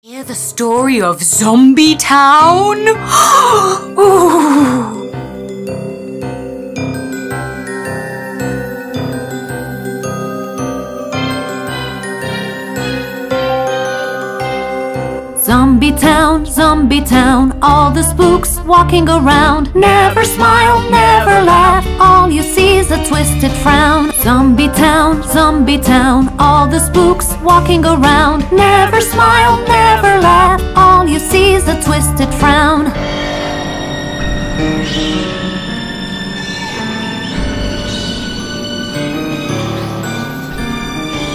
Hear the story of Zombie Town? Zombie town, zombie town, all the spooks walking around. Never smile, never laugh, all you see is a twisted frown. Zombie town, zombie town, all the spooks walking around. Never smile, never laugh, all you see is a twisted frown.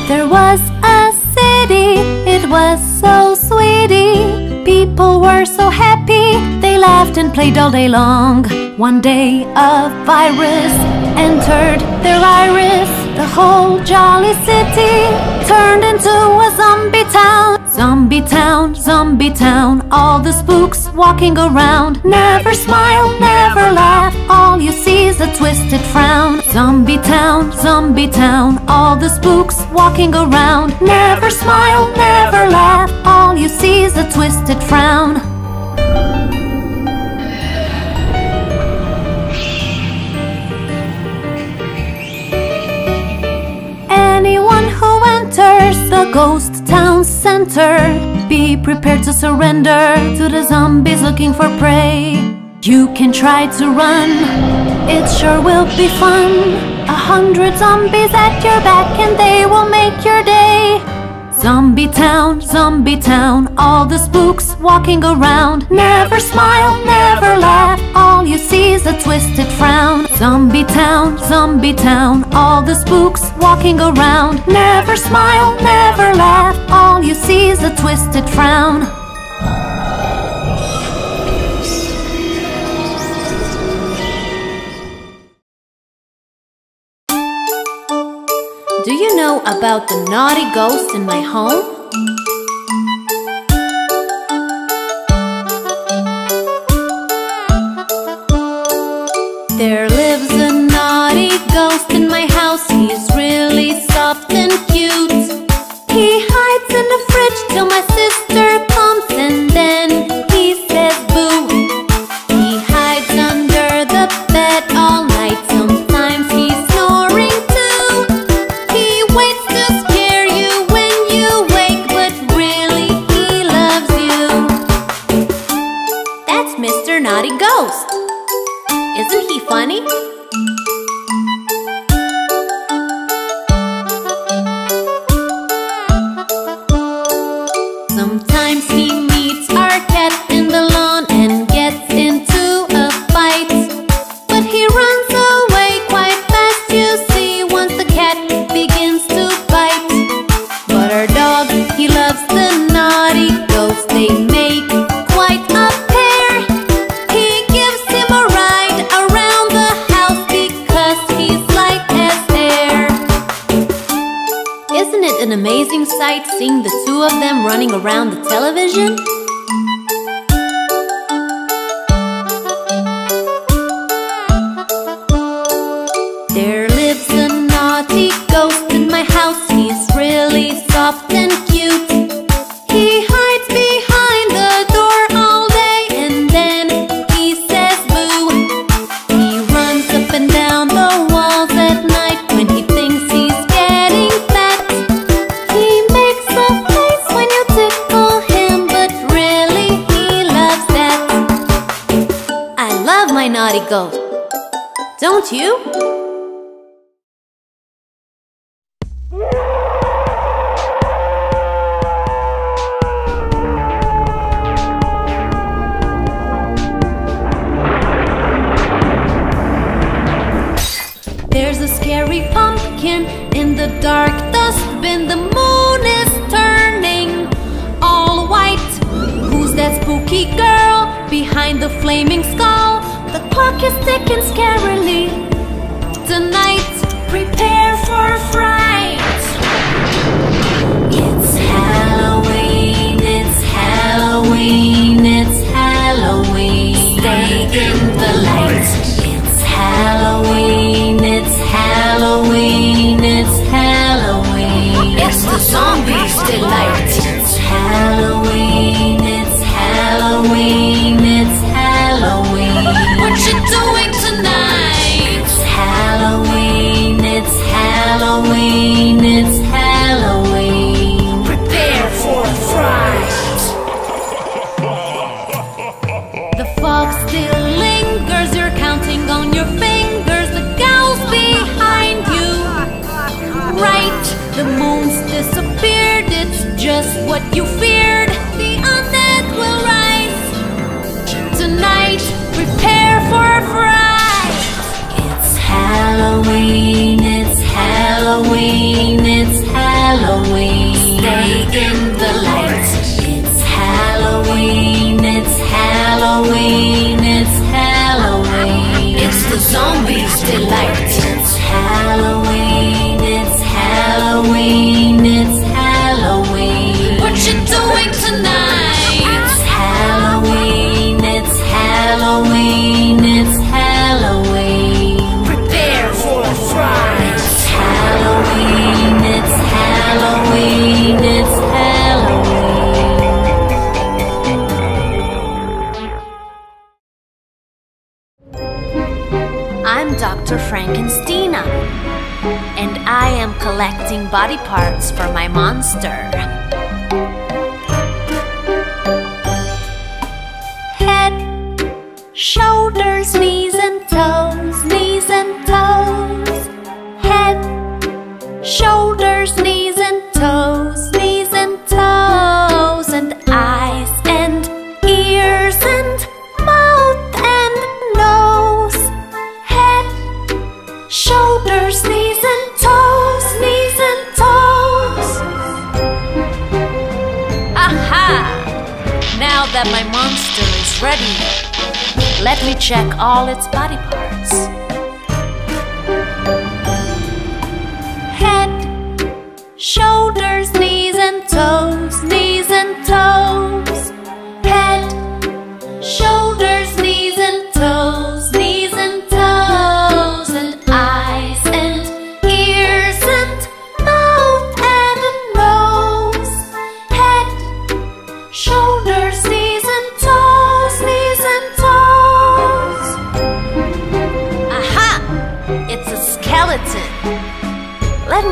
There was a city, it was so sweetie. People were so happy, they laughed and played all day long. One day a virus entered their iris. The whole jolly city turned into a zombie town. Zombie town, zombie town, all the spooks walking around. Never smile, never laugh, all you see is a twisted frown. Zombie town, zombie town, all the spooks walking around. Never smile, never laugh, all you see is a twisted frown. Anyone who enters the ghost town center, be prepared to surrender to the zombies looking for prey. You can try to run, it sure will be fun. A hundred zombies at your back and they will make your day. Zombie town, zombie town, all the spooks walking around. Never smile, never laugh, all you see is a twisted frown. Zombie town, zombie town, all the spooks walking around. Never smile, never laugh, all you see is a twisted frown. Do you know about the naughty ghost in my home? Don't you?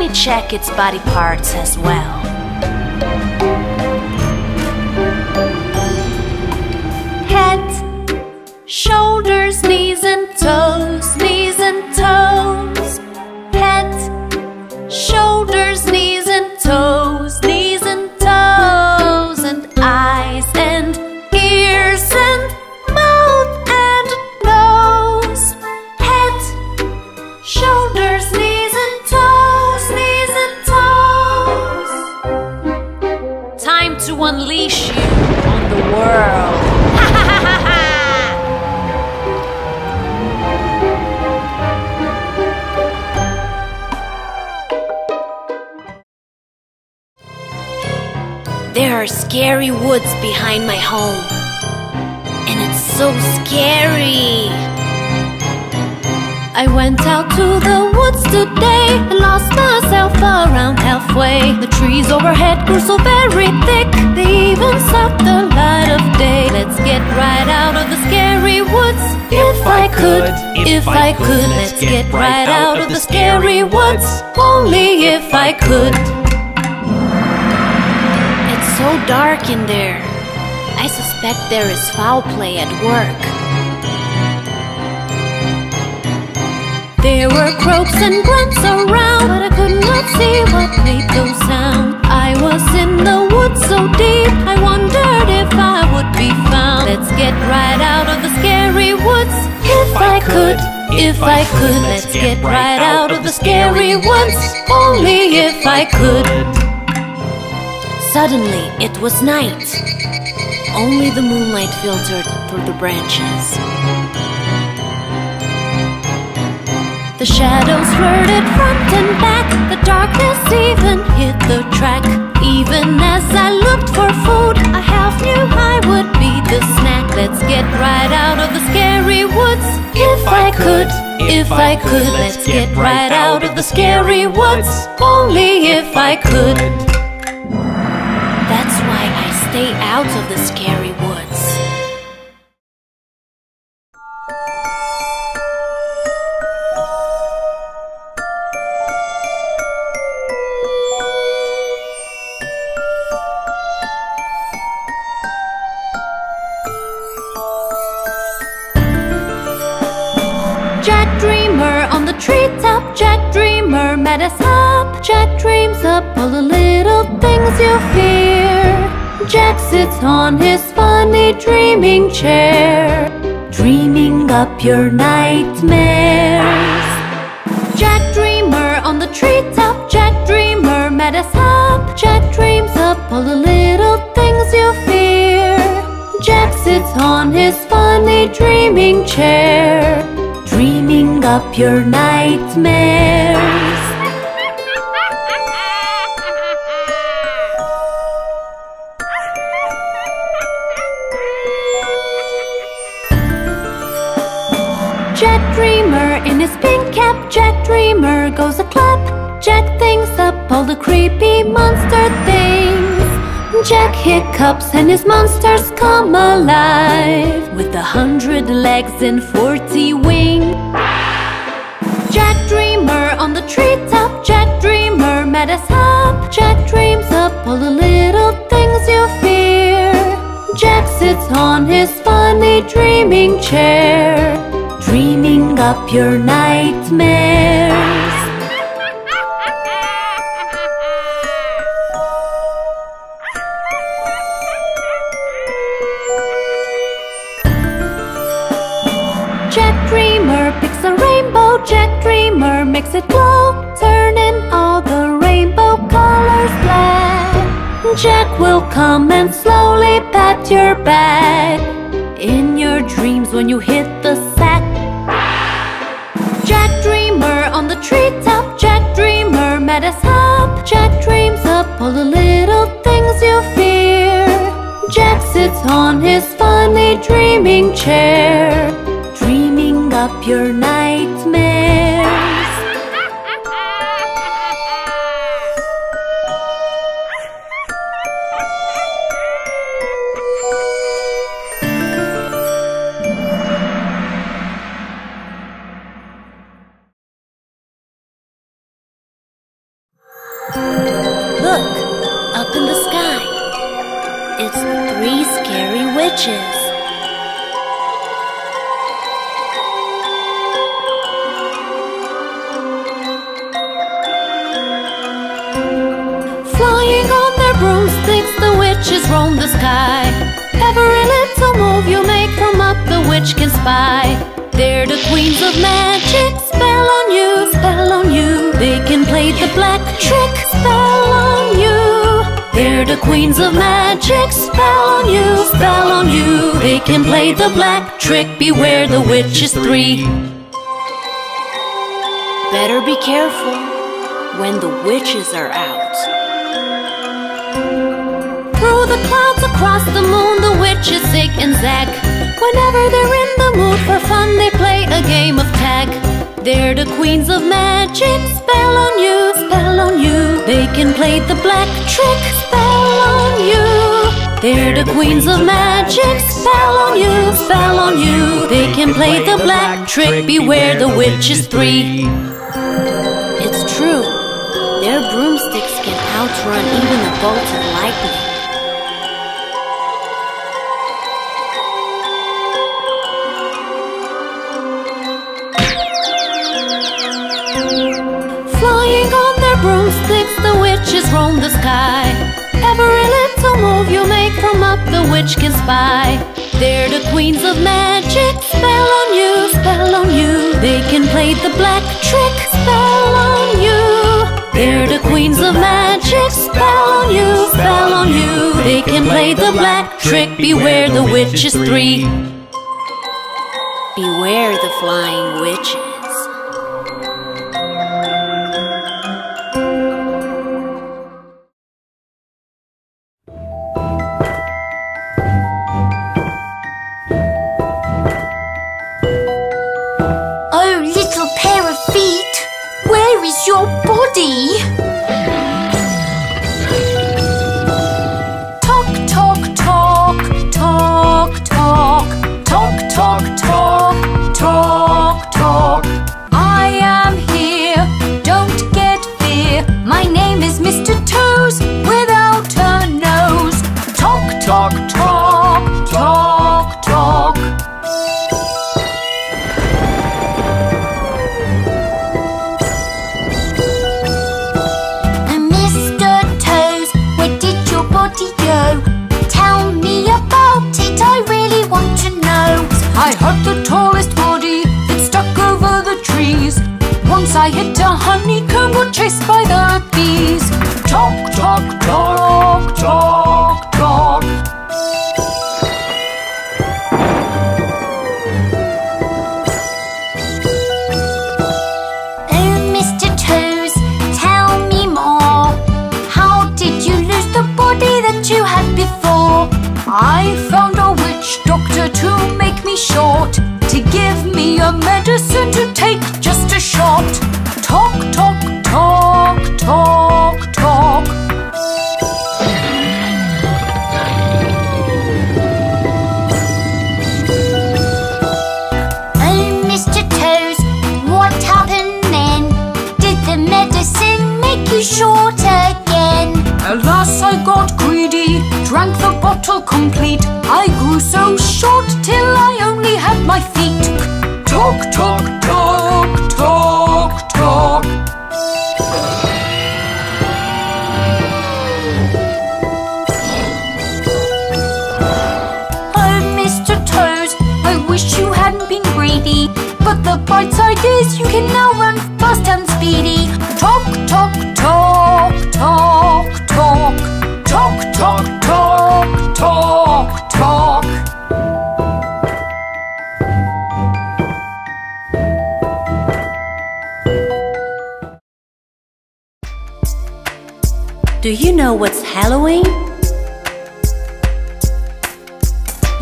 Me check its body parts as well. Head, shoulders, knees and toes, halfway. The trees overhead grew so very thick, they even sucked the light of day. Let's get right out of the scary woods. If I could, if I could, let's get right out of the scary woods. Only if I could. It's so dark in there. I suspect there is foul play at work. There were croaks and grunts around, but I could not see what made those sounds. I was in the woods so deep, I wondered if I would be found. Let's get right out of the scary woods. If I could, if I could, let's get right out of the scary woods. Only if I could. Suddenly, it was night. Only the moonlight filtered through the branches. The shadows flirted front and back. The darkness even hit the track. Even as I looked for food, I half knew I would be the snack. Let's get right out of the scary woods. If I could, if I could, let's get right out of the scary woods. Only if I could. That's why I stay out of the scary sits on his funny dreaming chair, dreaming up your nightmares. Jack Dreamer on the treetop. Jack Dreamer met us up. Jack dreams up all the little things you fear. Jack sits on his funny dreaming chair, dreaming up your nightmares. The creepy monster things. Jack hiccups and his monsters come alive with a hundred legs and forty wings. Jack Dreamer on the treetop, Jack Dreamer met us up. Jack dreams up all the little things you fear. Jack sits on his funny dreaming chair, dreaming up your nightmares. Jack will come and slowly pat your back in your dreams when you hit the sack. Jack Dreamer on the treetop. Jack Dreamer met us up. Jack dreams up all the little things you fear. Jack sits on his funny dreaming chair, dreaming up your nightmares. Witch can spy. They're the queens of magic, spell on you, spell on you. They can play the black trick, spell on you. They're the queens of magic, spell on you, spell on you. They can play the black trick, beware the witches three. Better be careful when the witches are out. Through the clouds across the moon, the witches zig and zag. Whenever they're in the mood for fun, they play a game of tag. They're the queens of magic, spell on you, spell on you. They can play the black trick, spell on you. They're the queens of magic, spell on you, spell on you. They can play the black trick, beware the witches three. It's true, their broomsticks can outrun even a bolt of lightning. Roam the sky. Every little move you make from up, the witch can spy. They're the queens of magic, spell on you, spell on you. They can play the black trick, spell on you. They're the queens of magic, spell on you, spell on you. They can play the black trick, beware the witches three. Beware the flying witches. Halloween?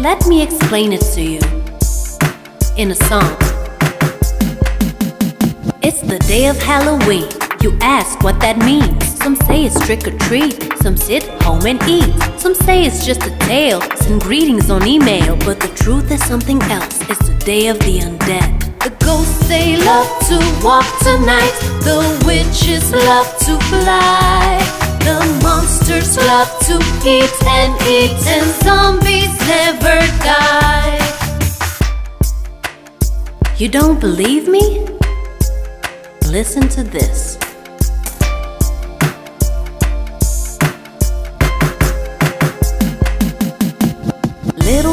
Let me explain it to you in a song. It's the day of Halloween. You ask what that means. Some say it's trick or treat, some sit home and eat. Some say it's just a tale, send greetings on email. But the truth is something else. It's the day of the undead. The ghosts they love to walk tonight. The witches love to fly. The monsters love to eat and eat, and zombies never die. You don't believe me? Listen to this.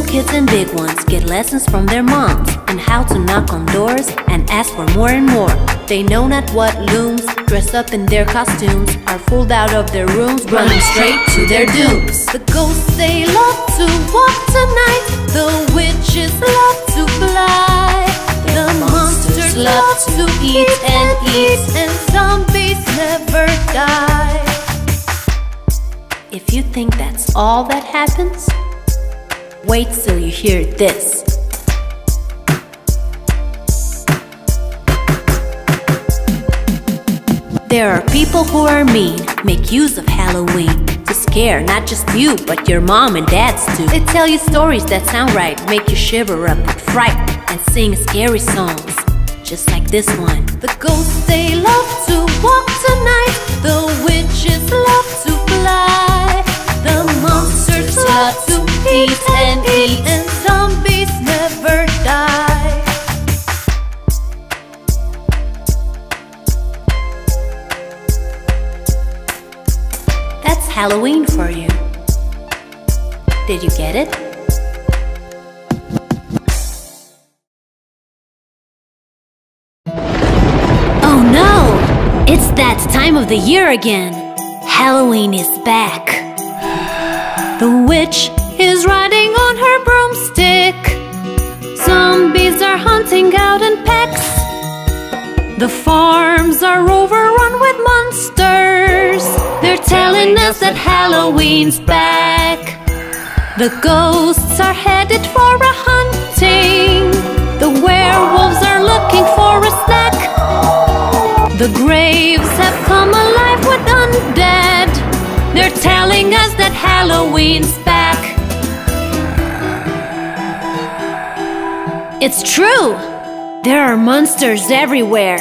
Kids and big ones get lessons from their moms on how to knock on doors and ask for more and more. They know not what looms, dress up in their costumes, are fooled out of their rooms, running straight to their dooms. The ghosts they love to walk tonight, the witches love to fly, the monsters love to eat and eat, and zombies never die. If you think that's all that happens, Wait till you hear this. There are people who are mean, make use of Halloween to scare not just you, but your mom and dads too. They tell you stories that sound right, make you shiver up with fright, and sing scary songs, just like this one. The ghosts they love to walk tonight, the witches love to fly, the monsters love eat and eat, and zombies never die. That's Halloween for you. Did you get it? Oh no! It's that time of the year again. Halloween is back. The witch is riding on her broomstick. Zombies are hunting out in packs. The farms are overrun with monsters. They're telling us that Halloween's back. The ghosts are headed for a hunting. The werewolves are looking for a snack. The graves have come alive with undead. They're telling us that Halloween's back. It's true! There are monsters everywhere.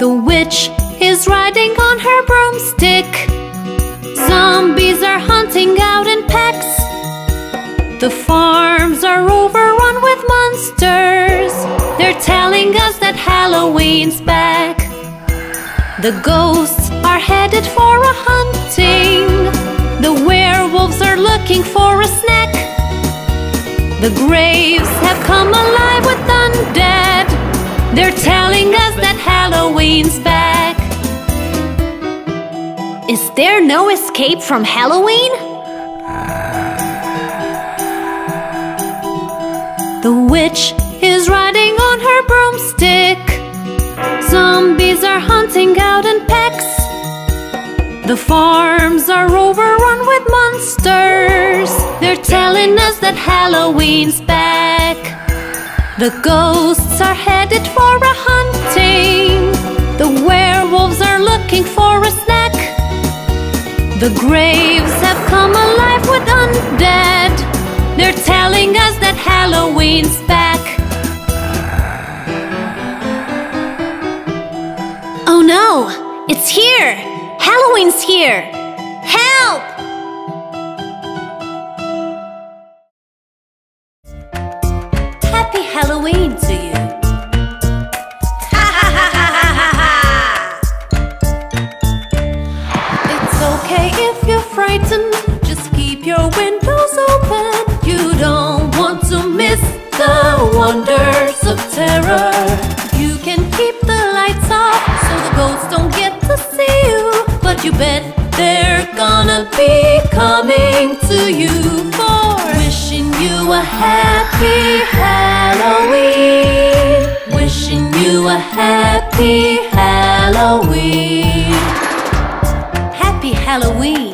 The witch is riding on her broomstick. Zombies are hunting out in packs. The farms are overrun with monsters. They're telling us that Halloween's back. The ghosts are headed for a hunting. The werewolves are looking for a snack. The graves have come alive with undead. They're telling us that Halloween's back. Is there no escape from Halloween? The witch is riding on her broomstick. Zombies are hunting out in packs. The farms are overrun with monsters. They're telling us that Halloween's back. The ghosts are headed for a hunting. The werewolves are looking for a snack. The graves have come alive with undead. They're telling us that Halloween's back. Oh no! It's here! Halloween's here! Help! Happy Halloween. Happy Halloween.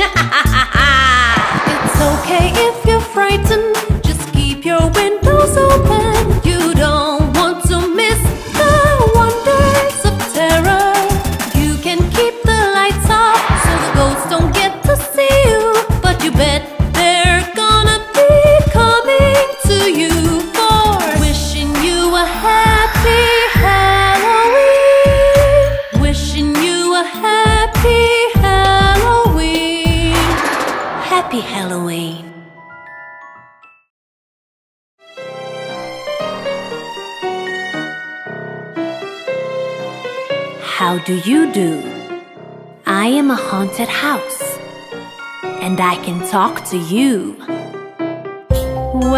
ha ha ha ha and I can talk to you.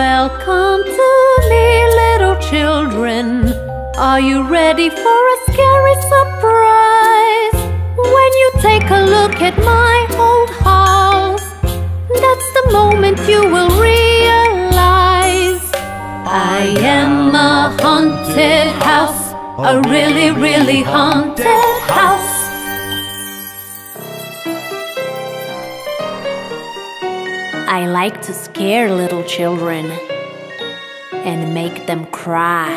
Welcome to me, little children. Are you ready for a scary surprise? When you take a look at my old house, that's the moment you will realize I am a haunted house, a really, really haunted house. I like to scare little children and make them cry.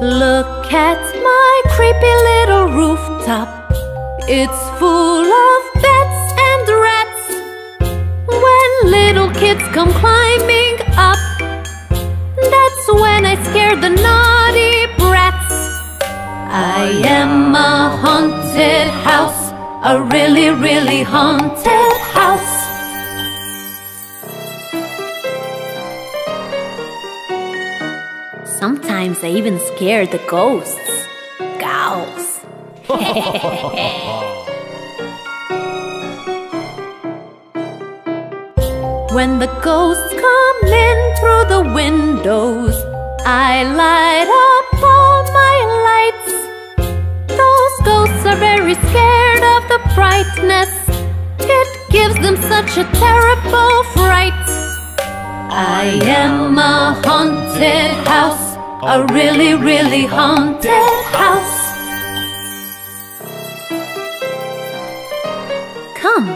Look at my creepy little rooftop. It's full of bats and rats. When little kids come climbing up, that's when I scare the naughty brats. I am a haunted house, a really, really haunted house. Sometimes I even scare the ghosts. Gals. when the ghosts come in through the windows, I light up all my lights. Are very scared of the brightness. It gives them such a terrible fright. I am a haunted house, a really, really haunted house. Come,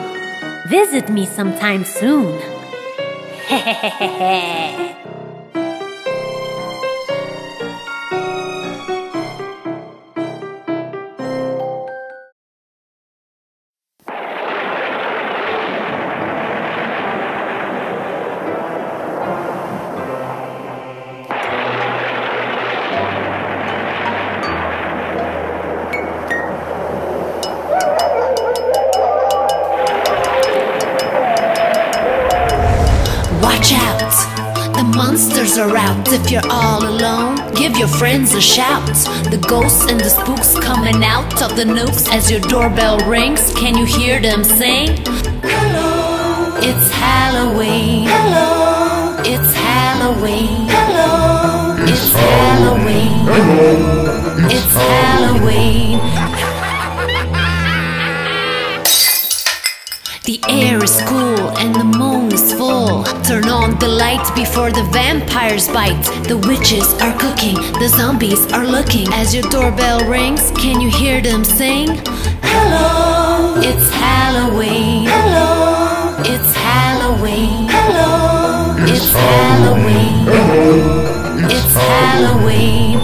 visit me sometime soon. Watch coming of the nooks as your doorbell rings. Can you hear them sing? Hello! It's Halloween. Hello! It's Halloween. Hello! It's Halloween. Hello, It's Halloween. The air is cool Turn on the lights before the vampires bite. The witches are cooking, the zombies are looking. As your doorbell rings, can you hear them sing? Hello! It's Halloween. Hello. It's Halloween. Hello. It's Halloween. It's Halloween.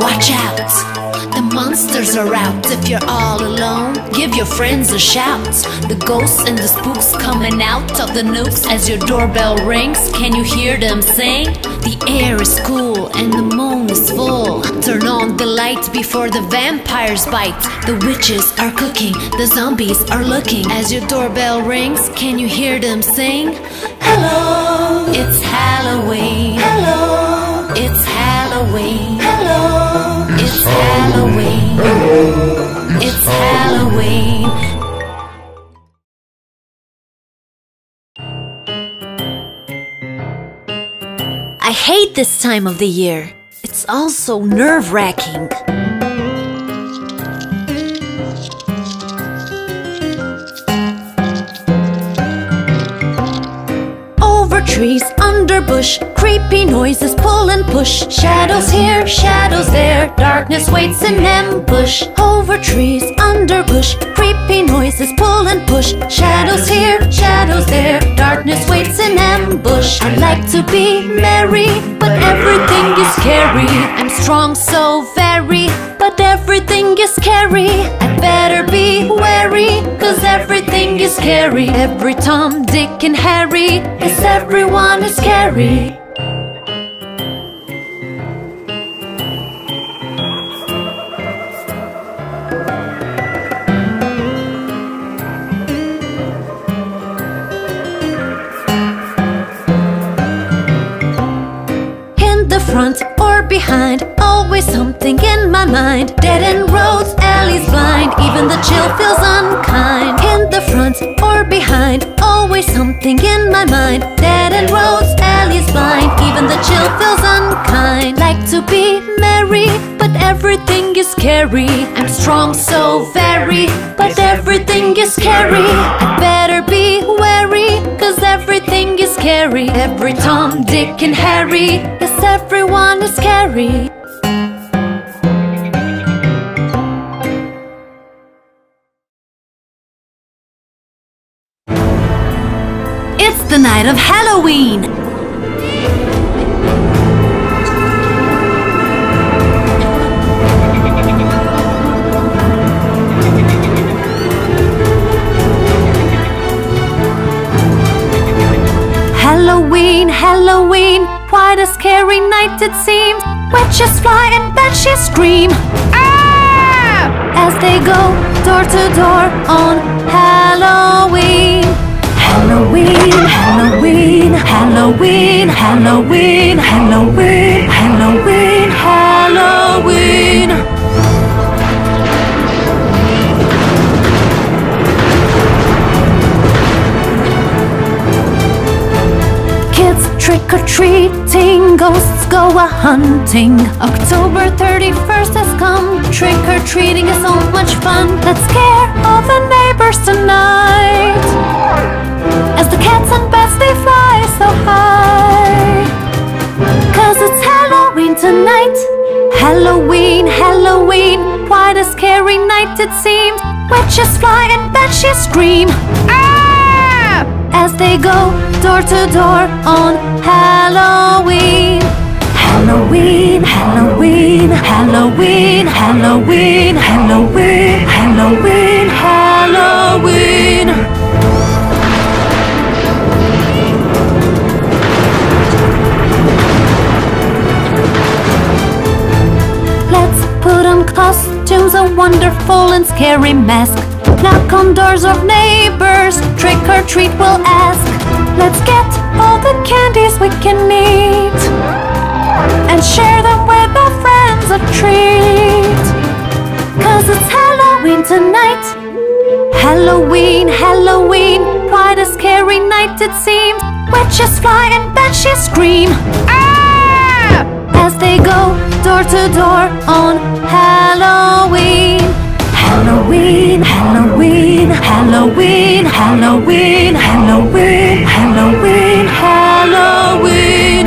Watch out! Monsters are out. If you're all alone, give your friends a shout. The ghosts and the spooks coming out of the nooks as your doorbell rings. Can you hear them sing? The air is cool and the moon is full. Turn on the light before the vampires bite. The witches are cooking, the zombies are looking. As your doorbell rings, can you hear them sing? Hello. It's Halloween. Hello. It's Halloween. Hello. It's Halloween. It's Halloween. I hate this time of the year. It's also nerve wracking. Trees, under bush, creepy noises pull and push. Shadows here, shadows there, darkness waits in ambush. Over trees, under bush, creepy noises pull and push. Shadows here, shadows there, darkness waits in ambush. I like to be merry, but everything is scary. I'm strong, so very, but everything is scary. I better be wary, cause everything is scary. Every Tom, Dick, and Harry, yes, everyone is scary. In the front or behind, always something in my mind. Dead end roads, alleys blind, even the chill feels unkind. In the front or behind, always something in my mind. Dead end roads, alleys blind, even the chill feels unkind. Like to be merry, but everything is scary. I'm strong, so very, but everything is scary. I better be wary, cause everything scary. Every Tom, Dick, and Harry, yes, everyone is scary. It's the night of Halloween! Halloween, Halloween, quite a scary night it seems. Witches fly and banshees scream. Ah! As they go door to door on Halloween. Halloween, Halloween, Halloween, Halloween, Halloween, Halloween, Halloween. Kids trick or treating, ghosts go a hunting. October 31st has come, trick or treating is so much fun. Let's scare all the neighbors tonight. As the cats and bats they fly so high. Cause it's Halloween tonight. Halloween, Halloween, quite a scary night it seems. Witches fly and banshees scream. They go door to door on Halloween. Halloween, Halloween, Halloween, Halloween, Halloween, Halloween, Halloween. Let's put on costumes, a wonderful and scary mask. Knock on doors of neighbors, trick or treat we'll ask. Let's get all the candies we can eat and share them with our friends a treat. Cause it's Halloween tonight. Halloween, Halloween, quite a scary night it seems. Witches fly and banshees scream. Ah! As they go door to door on Halloween. Halloween, Halloween, Halloween, Halloween, Halloween, Halloween, Halloween.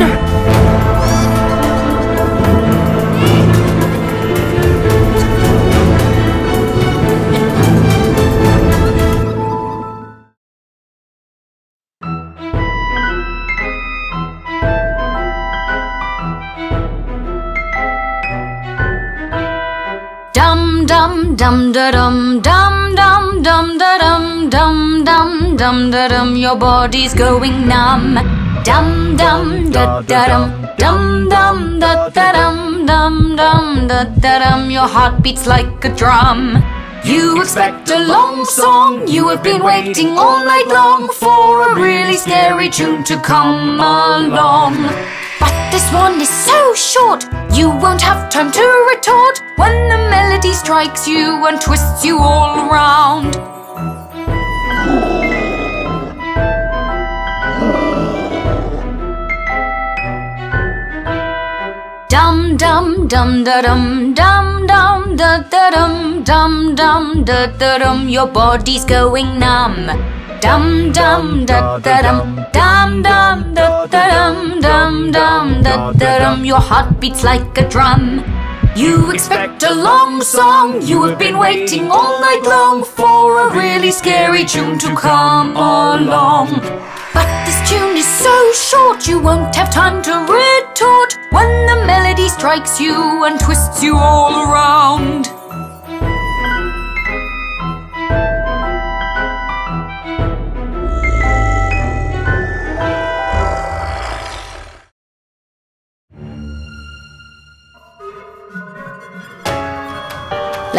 Dum dum dum da dum dum dum da dum dum dum dum da dum your body's going numb. Dum dum da da dum dum dum da da dum dum dum da da dum your heart beats like a drum. You expect a long song you have been waiting all night long for a really scary tune to come along but this one is so short, you won't have time to retort when the melody strikes you and twists you all around. Dum dum dum da dum dum dum da da dum dum dum da da dum your body's going numb. Dum dum da da dum dum dum da da dum dum dum da da dum your heart beats like a drum. You expect a long song, you have been waiting all night long for a really scary tune to come along. But this tune is so short, you won't have time to retort when the melody strikes you and twists you all around.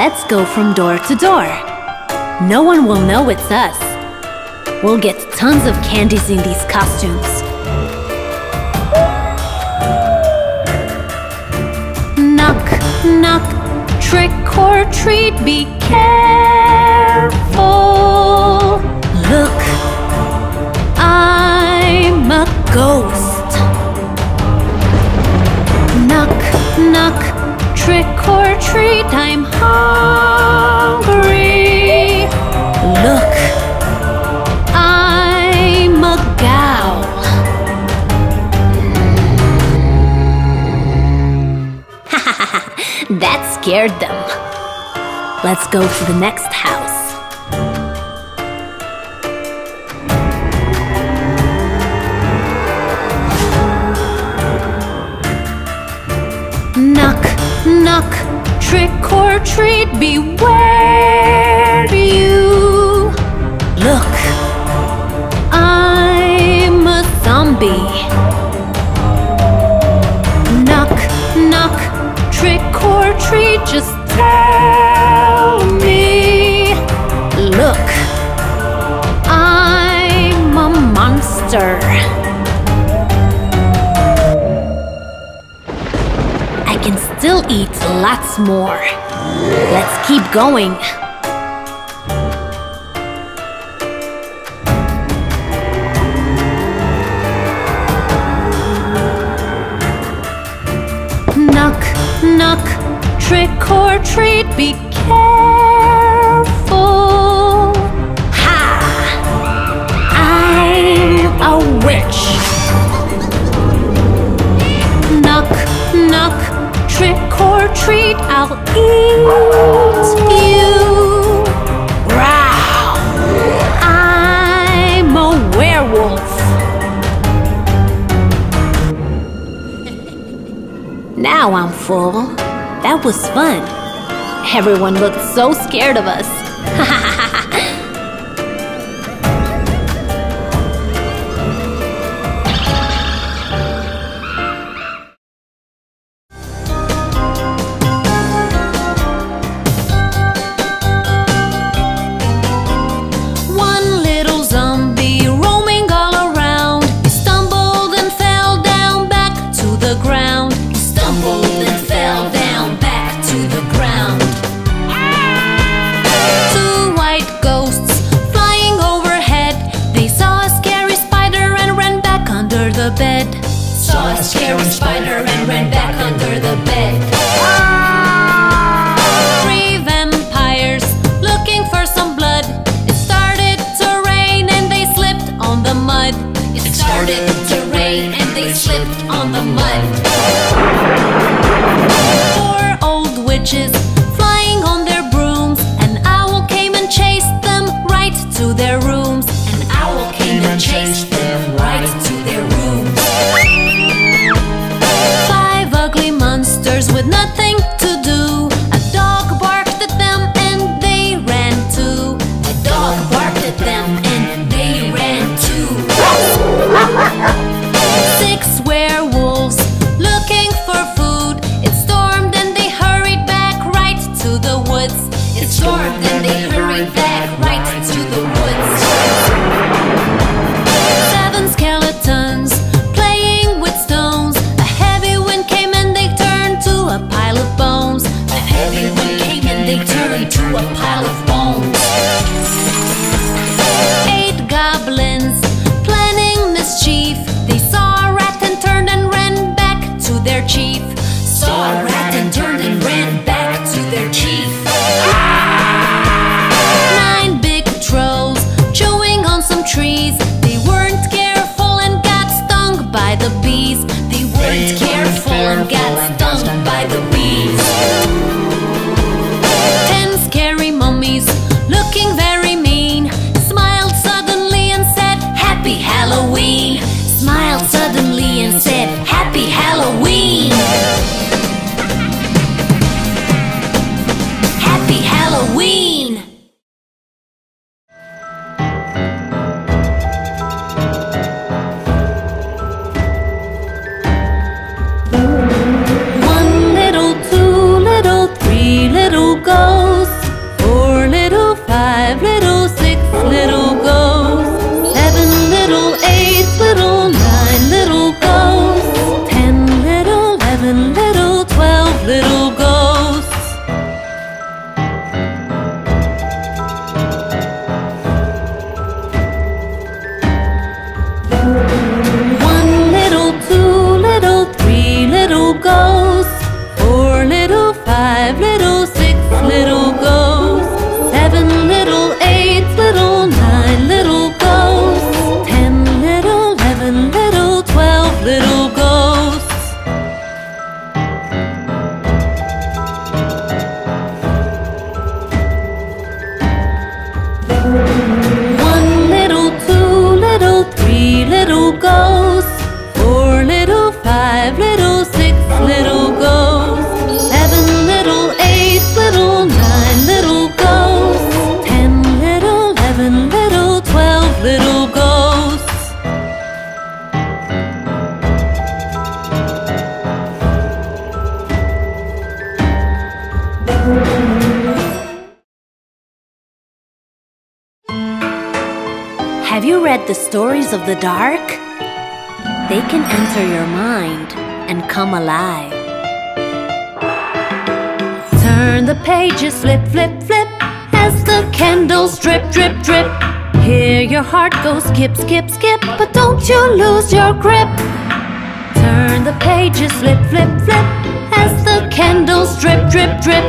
Let's go from door to door. No one will know it's us. We'll get tons of candies in these costumes. Knock, knock, trick or treat, be careful. Look, I'm a ghost. Knock, knock, trick or treat, I'm hungry. Look, I'm a gal. that scared them. Let's go to the next house. Treat, beware you. Look, I'm a zombie. Knock, knock, trick or treat, just tell me. Look, I'm a monster. I can still eat lots more. Let's keep going. Knock, knock, trick or treat, be careful. Ha! I'm a witch. Knock, knock, trick or treat, I'll eat you. Growl. I'm a werewolf. Now I'm full. That was fun. Everyone looked so scared of us. Aerospace. Heart goes skip, skip, skip, but don't you lose your grip. Turn the pages, flip, flip, flip, as the candles drip, drip, drip.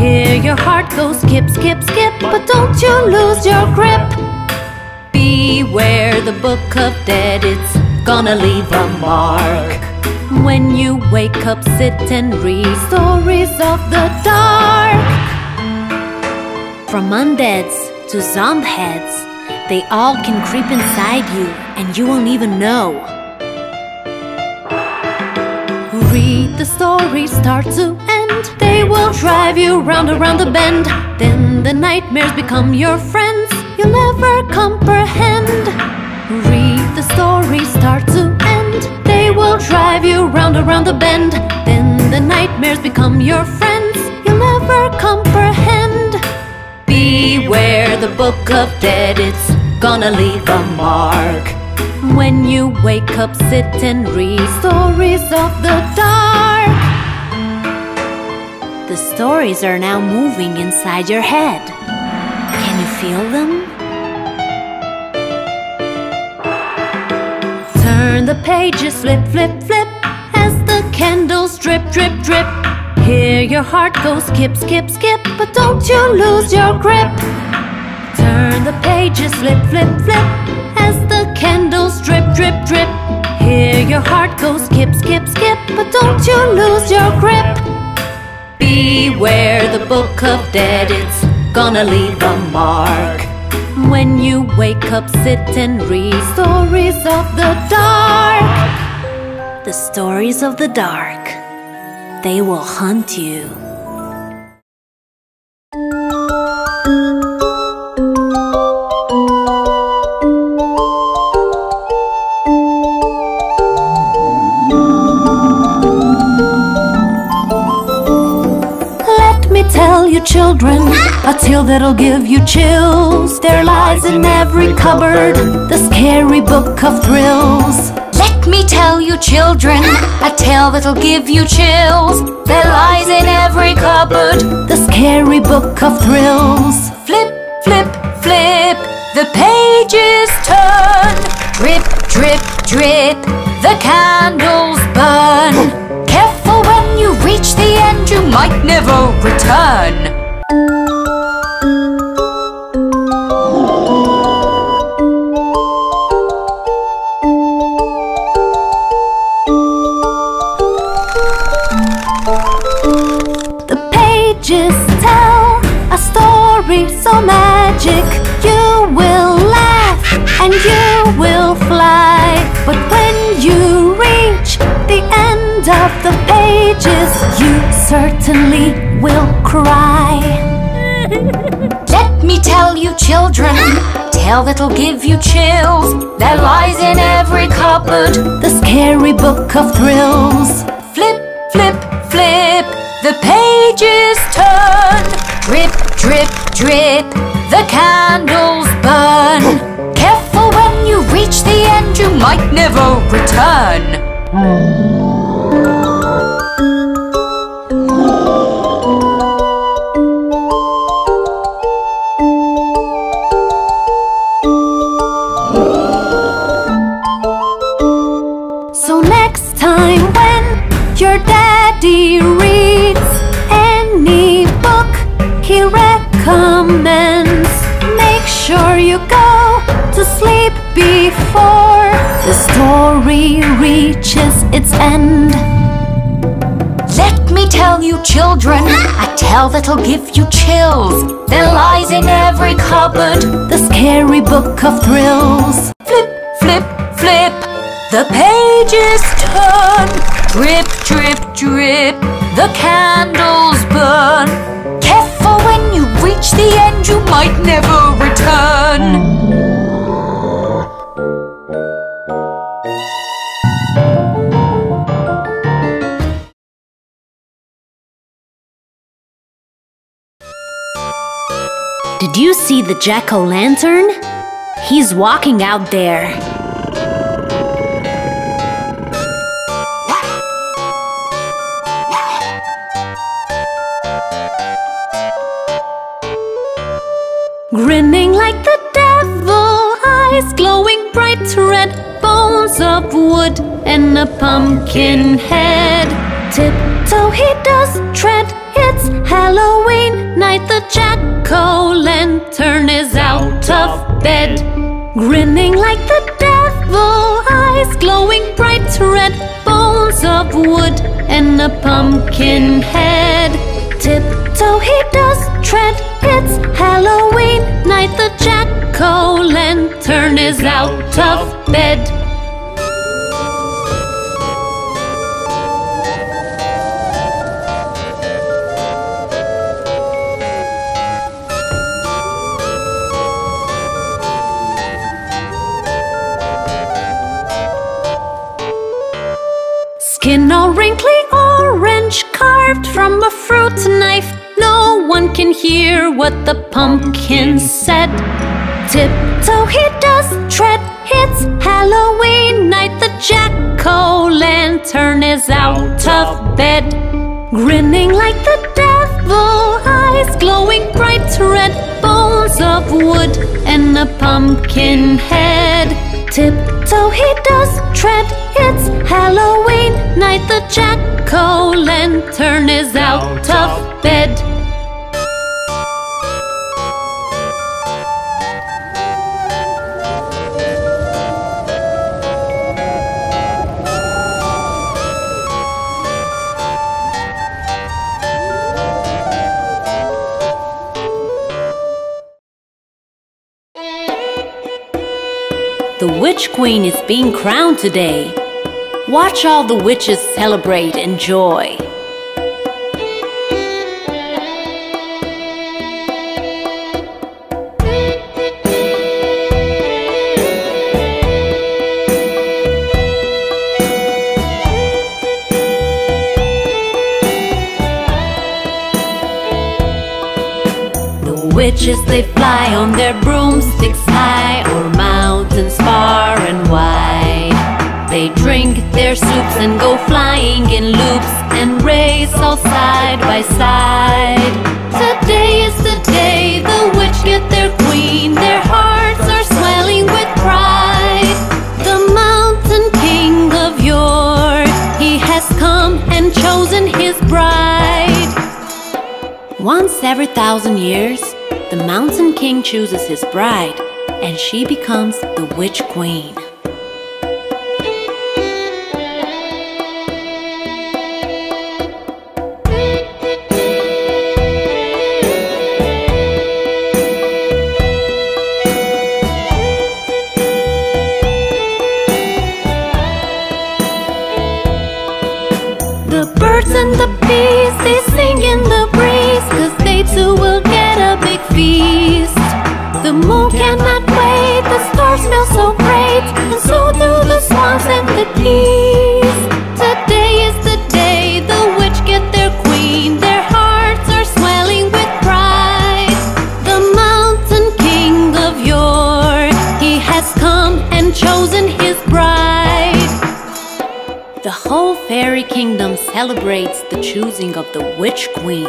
Hear your heart go skip, skip, skip, but don't you lose your grip. Beware the book of dead, it's gonna leave a mark. When you wake up, sit and read stories of the dark. From undeads to zombie heads, they all can creep inside you and you won't even know. Read the story start to end. They will drive you round around the bend. Then the nightmares become your friends. You'll never comprehend. Read the story start to end. They will drive you round around the bend. Then the nightmares become your friends. You'll never comprehend. Beware the book of dead, it's gonna leave a mark. When you wake up, sit and read stories of the dark. The stories are now moving inside your head. Can you feel them? Turn the pages, flip, flip, flip, as the candles drip, drip, drip. Hear your heart go skip, skip, skip, but don't you lose your grip. Turn the pages, flip, flip, flip, as the candles drip, drip, drip. Hear your heart go skip, skip, skip, but don't you lose your grip. Beware the book of dead, it's gonna leave a mark. When you wake up, sit and read stories of the dark. The stories of the dark, they will hunt you. Children. a tale that'll give you chills. There lies in every cupboard the scary book of thrills. Let me tell you, children, a tale that'll give you chills. There lies in every cupboard The scary book of thrills. Flip, flip, flip, the pages turn. Drip, drip, drip, the candles burn. Careful when you reach the end, you might never return. You certainly will cry. Let me tell you, children, tale that'll give you chills. There lies in every cupboard. The scary book of thrills. Flip, flip, flip, the pages turn. Drip, drip, drip, the candles burn. Careful when you reach the end, you might never return. Reaches its end. Let me tell you, children, a tale that'll give you chills. There lies in every cupboard. The scary book of thrills. Flip, flip, flip, the pages turn. Drip, drip, drip, the candles burn. Careful when you reach the end, you might never return. Did you see the jack o' lantern? He's walking out there. Grinning like the devil, eyes glowing bright red, bones of wood and a pumpkin head. Tiptoe he does tread, it's Halloween night, the jack o' lantern is out of bed. Grinning like the devil, eyes glowing bright red, bones of wood and a pumpkin head. Tiptoe he does tread, it's Halloween night, the jack o' lantern is out of bed. Skin all wrinkly orange, carved from a fruit knife. No one can hear what the pumpkin said. Tiptoe he does tread, it's Halloween night. The jack o' lantern is out of bed. Grinning like the devil, eyes glowing bright red, bones of wood and a pumpkin head. Tiptoe he does tread, it's Halloween night. The jack o' lantern is out of bed. Queen is being crowned today. Watch all the witches celebrate and joy. witches they fly on their broomsticks high Or mountains far They drink their soups and go flying in loops And race all side by side. Today is the day the witch get their queen. Their hearts are swelling with pride. The mountain king of yore He has come and chosen his bride. Once every thousand years The mountain king chooses his bride And she becomes the witch queen the whole fairy kingdom celebrates the choosing of the witch queen.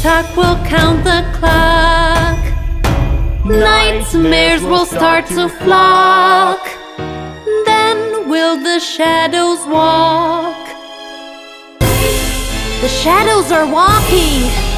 Tick tock will count the clock. Nightmares will start to flock. Then will the shadows walk. The shadows are walking.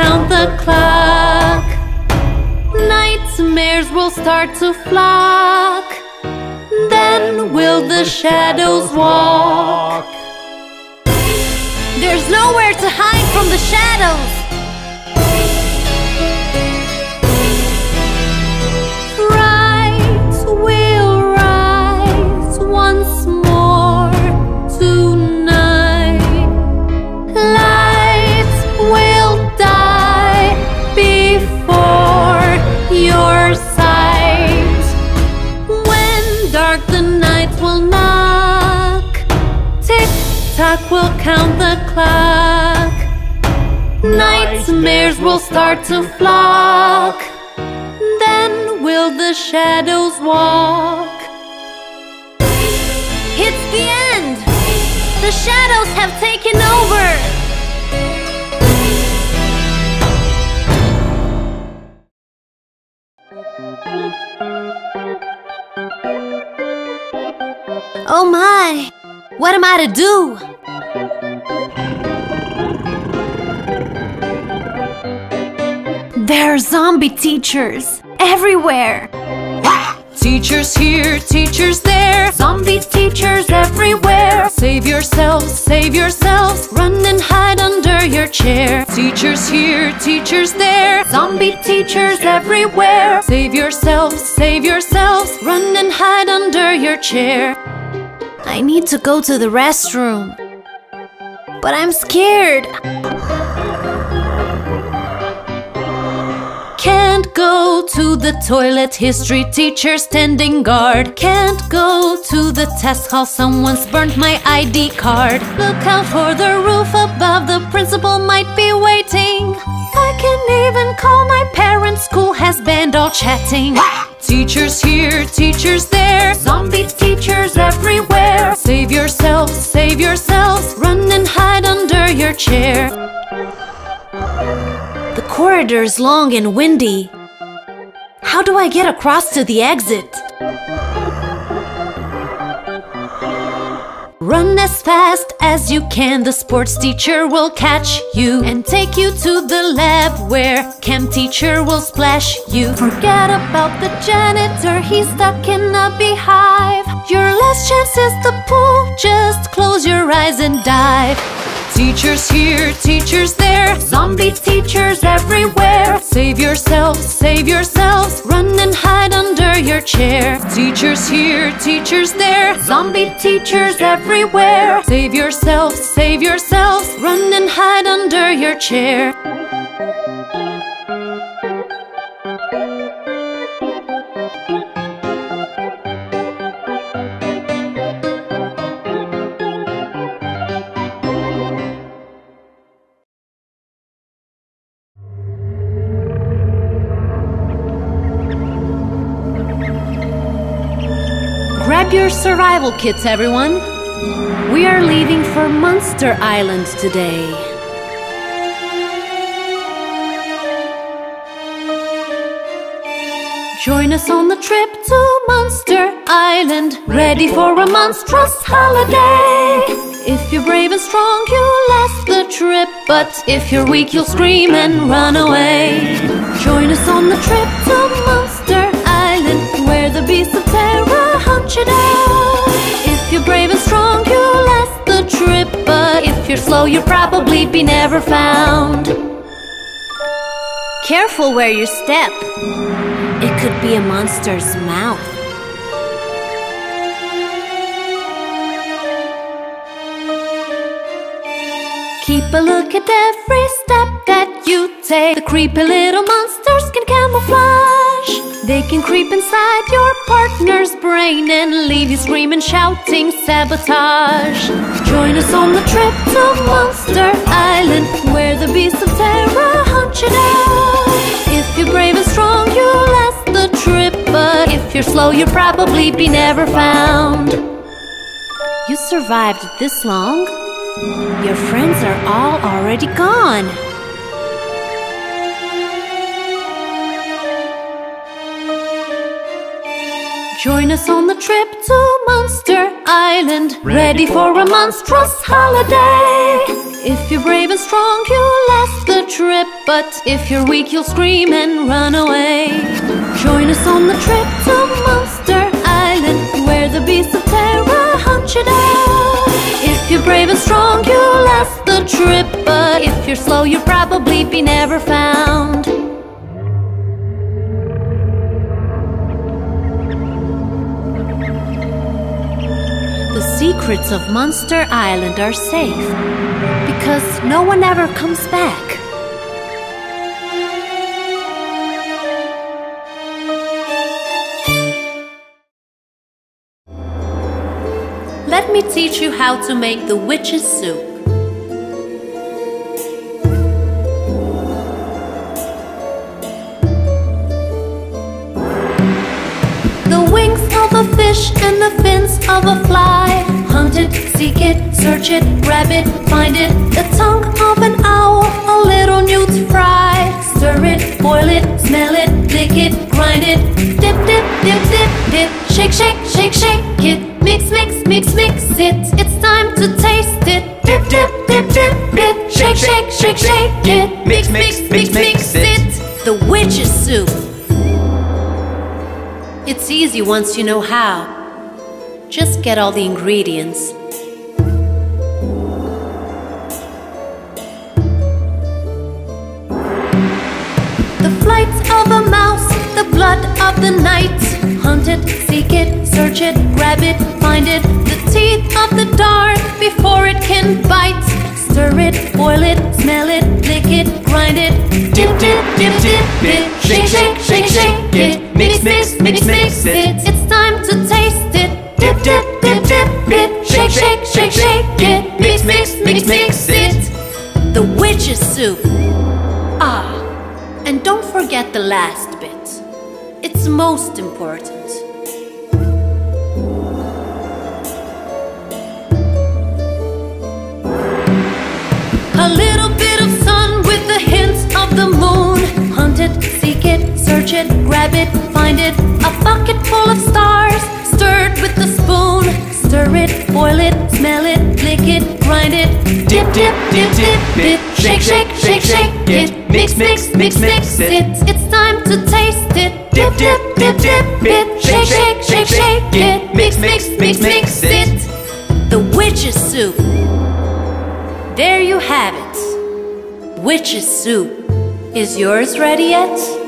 Count the clock. Nightmares will start to flock. Then will the shadows walk. There's nowhere to hide from the shadows. Count the clock. Nightmares will start to flock. Then will the shadows walk. It's the end! The shadows have taken over! Oh my! What am I to do? There are zombie teachers everywhere. Teachers here, teachers there, zombie teachers everywhere. Save yourselves, save yourselves, run and hide under your chair. Teachers here, teachers there, zombie teachers everywhere. Save yourselves, save yourselves, run and hide under your chair. I need to go to the restroom, but I'm scared. Can't go to the toilet, history teacher standing guard. Can't go to the test hall, someone's burnt my ID card. Look out for the roof above, the principal might be waiting. I can even call my parents, school has banned all chatting. Teachers here, teachers there, zombie teachers everywhere. Save yourselves, save yourselves, run and hide under your chair. The corridor's long and windy. How do I get across to the exit? Run as fast as you can, the sports teacher will catch you and take you to the lab where chem teacher will splash you. Forget about the janitor, he's stuck in a beehive. Your last chance is the pool, just close your eyes and dive. Teachers here, teachers there, zombie teachers everywhere. Save yourselves, save yourselves, run and hide under your chair. Teachers here, teachers there, zombie teachers everywhere. Save yourselves, save yourselves, run and hide under your chair. Grab your survival kits, everyone. We are leaving for Monster Island today. Join us on the trip to Monster Island, ready for a monstrous holiday. If you're brave and strong, you'll last the trip, but if you're weak, you'll scream and run away. Join us on the trip to Monster Island, where the beasts of terror hunt you down. If you're brave and strong, you'll last the trip, but if you're slow, you'll probably be never found. Careful where you step. It could be a monster's mouth. Keep a look at every step that you take. The creepy little monsters can camouflage. They can creep inside your partner's brain and leave you screaming, shouting sabotage. Join us on the trip to Monster Island, where the beasts of terror hunt you down. If you're brave and strong, you'll last the trip, but if you're slow, you'll probably be never found. You survived this long? Your friends are all already gone. Join us on the trip to Monster Island, ready for a monstrous holiday. If you're brave and strong, you'll last the trip, but if you're weak, you'll scream and run away. Join us on the trip to Monster Island, where the beasts of terror hunt you down. If you're brave and strong, you'll last the trip, but if you're slow, you'll probably be never found. The secrets of Monster Island are safe because no one ever comes back. Me teach you how to make the witch's soup. The wings of a fish and the fins of a fly. Hunt it, seek it, search it, grab it, find it. The tongue of an owl, a little newt fry. Stir it, boil it, smell it, lick it, grind it. Dip, dip, dip, dip, dip. Shake, shake, shake, shake it. Mix, mix, mix, mix it. It's time to taste it. Dip, dip, dip, dip, dip. Shake, shake, shake, shake it. Mix, mix, mix, mix it. The witch's soup. It's easy once you know how. Just get all the ingredients. The flight of a mouse, the blood of the night. Hunt it, seek it, search it, grab it, find it. The teeth of the dark before it can bite. Stir it, boil it, smell it, lick it, grind it. Dip, dip, dip, dip, dip. Shake, shake, shake, shake it. Mix, mix, mix, mix it. It's time to taste it. Dip, dip, dip, dip, dip. Shake, shake, shake, shake it. Mix, mix, mix, mix it. The witch's soup. Ah, and don't forget the last bit. It's most important. Search it, grab it, find it. A bucket full of stars, stirred with the spoon. Stir it, boil it, smell it, lick it, grind it. Dip, dip, dip, dip, dip. Shake, shake, shake, shake it. Mix, mix, mix, mix it. It's time to taste it. Dip, dip, dip, dip, dip. Shake, shake, shake, shake it. Mix, mix, mix, mix it. The witch's soup. There you have it. Witch's soup. Is yours ready yet?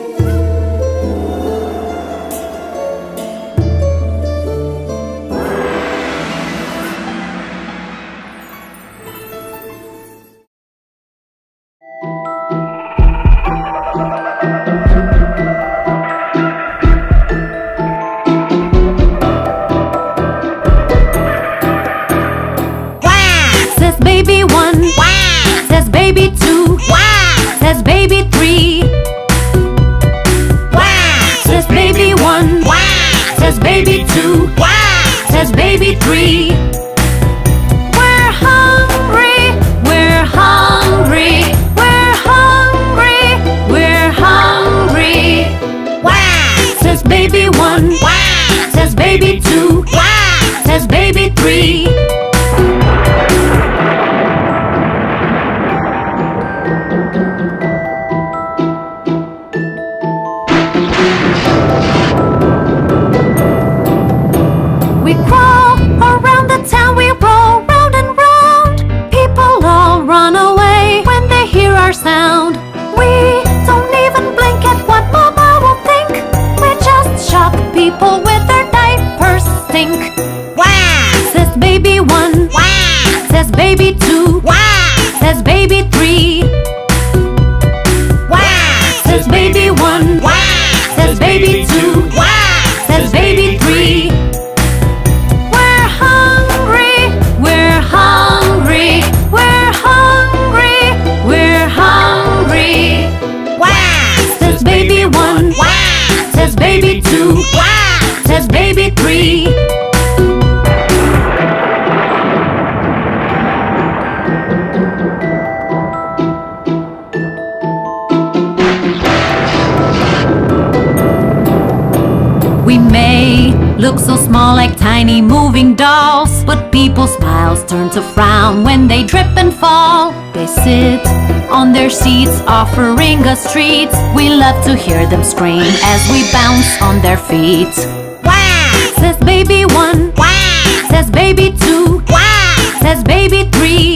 their seats, offering us treats. We love to hear them scream as we bounce on their feet. Wah! Says baby one. Wah! Says baby two. Wah! Says baby three.